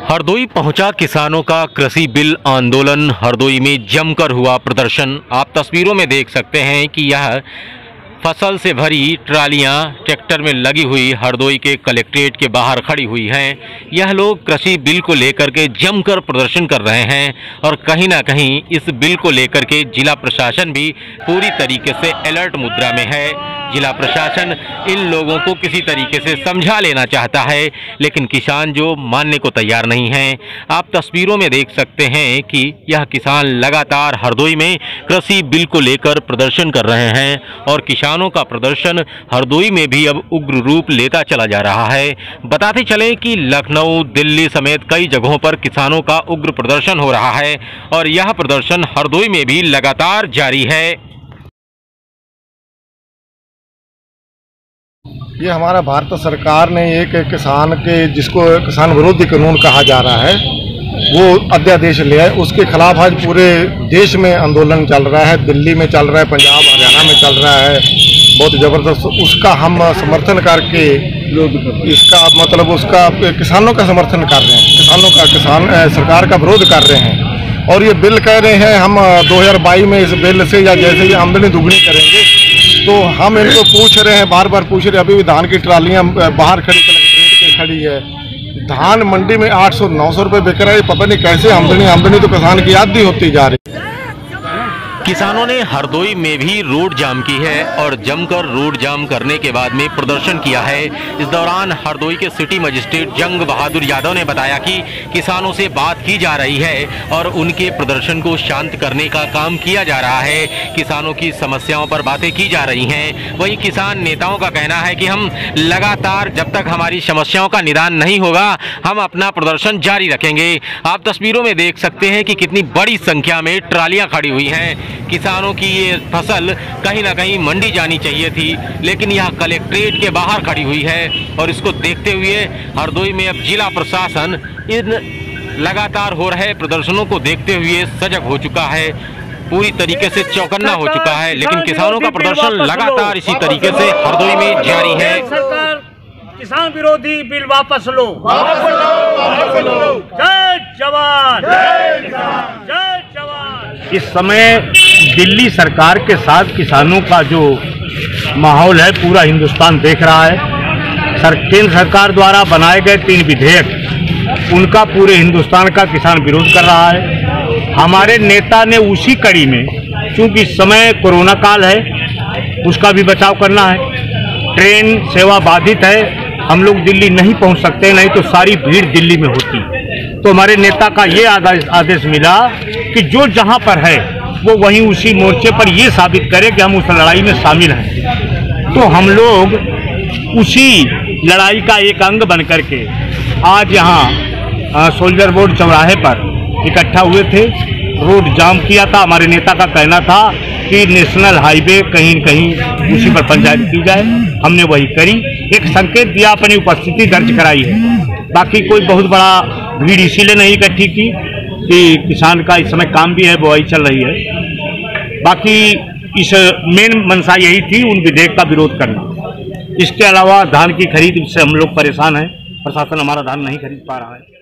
हरदोई पहुँचा किसानों का कृषि बिल आंदोलन। हरदोई में जमकर हुआ प्रदर्शन। आप तस्वीरों में देख सकते हैं कि यह फ़सल से भरी ट्रालियाँ ट्रैक्टर में लगी हुई हरदोई के कलेक्ट्रेट के बाहर खड़ी हुई हैं। यह लोग कृषि बिल को लेकर के जमकर प्रदर्शन कर रहे हैं और कहीं ना कहीं इस बिल को लेकर के जिला प्रशासन भी पूरी तरीके से अलर्ट मुद्रा में है। जिला प्रशासन इन लोगों को किसी तरीके से समझा लेना चाहता है, लेकिन किसान जो मानने को तैयार नहीं हैं। आप तस्वीरों में देख सकते हैं कि यह किसान लगातार हरदोई में कृषि बिल को लेकर प्रदर्शन कर रहे हैं और किसानों का प्रदर्शन हरदोई में भी अब उग्र रूप लेता चला जा रहा है। बताते चलें कि लखनऊ, दिल्ली समेत कई जगहों पर किसानों का उग्र प्रदर्शन हो रहा है और यह प्रदर्शन हरदोई में भी लगातार जारी है। ये हमारा भारत सरकार ने एक किसान के, जिसको किसान विरोधी कानून कहा जा रहा है, वो अध्यादेश लिया है उसके खिलाफ आज पूरे देश में आंदोलन चल रहा है, दिल्ली में चल रहा है, पंजाब, हरियाणा में चल रहा है, बहुत ज़बरदस्त। उसका हम समर्थन करके, इसका मतलब उसका किसानों का समर्थन कर रहे हैं, किसानों का, किसान सरकार का विरोध कर रहे हैं। और ये बिल कह रहे हैं, हम 2022 में इस बिल से या जैसे ही आमदनी दुगनी करेंगे तो हम इनको पूछ रहे हैं बार बार पूछ रहे हैं, अभी भी धान की ट्रालियाँ बाहर खड़ी के खड़ी है। धान मंडी में आठ सौ, नौ सौ रुपये बिक रहा है पता नहीं कैसे आमदनी आमदनी तो किसान की याद भी होती जा रही है। किसानों ने हरदोई में भी रोड जाम की है और जमकर रोड जाम करने के बाद में प्रदर्शन किया है। इस दौरान हरदोई के सिटी मजिस्ट्रेट जंग बहादुर यादव ने बताया कि किसानों से बात की जा रही है और उनके प्रदर्शन को शांत करने का काम किया जा रहा है। किसानों की समस्याओं पर बातें की जा रही हैं। वहीं किसान नेताओं का कहना है कि हम लगातार जब तक हमारी समस्याओं का निदान नहीं होगा, हम अपना प्रदर्शन जारी रखेंगे। आप तस्वीरों में देख सकते हैं कि कितनी बड़ी संख्या में ट्रालियाँ खड़ी हुई हैं। किसानों की ये फ़सल कहीं ना कहीं मंडी जानी चाहिए थी लेकिन यह कलेक्ट्रेट के बाहर खड़ी हुई है और इसको देखते हुए हरदोई में अब जिला प्रशासन इन लगातार हो रहे प्रदर्शनों को देखते हुए सजग हो चुका है। पूरी तरीके से चौकन्ना हो चुका है लेकिन किसानों का प्रदर्शन लगातार इसी तरीके से हरदोई में जारी है। सरकार किसान विरोधी बिल वापस लो। जय जवान। जय जवान। इस समय दिल्ली सरकार के साथ किसानों का जो माहौल है, पूरा हिंदुस्तान देख रहा है। सर, केंद्र सरकार द्वारा बनाए गए तीन विधेयक, उनका पूरे हिंदुस्तान का किसान विरोध कर रहा है। हमारे नेता ने उसी कड़ी में, चूँकि समय कोरोना काल है, उसका भी बचाव करना है। ट्रेन सेवा बाधित है, हम लोग दिल्ली नहीं पहुँच सकते, नहीं तो सारी भीड़ दिल्ली में होती। तो हमारे नेता का ये आदेश आदेश मिला कि जो जहाँ पर है वो वहीं उसी मोर्चे पर ये साबित करे कि हम उस लड़ाई में शामिल हैं। तो हम लोग उसी लड़ाई का एक अंग बन करके आज यहाँ सोल्जर बोर्ड चौराहे पर इकट्ठा हुए थे। रोड जाम किया था। हमारे नेता का कहना था कि नेशनल हाईवे कहीं कहीं उसी पर पंचायत की जाए। हमने वही करी। एक संकेत दिया, अपनी उपस्थिति दर्ज कराई है। बाकी कोई बहुत बड़ा भीड़ इसीलिए नहीं इकट्ठी की। कि किसान का इस समय काम भी है, बुआई चल रही है। बाकी इस मेन मंशा यही थी, उन विधेयक का विरोध करना। इसके अलावा धान की खरीद से हम लोग परेशान हैं। प्रशासन हमारा धान नहीं खरीद पा रहा है।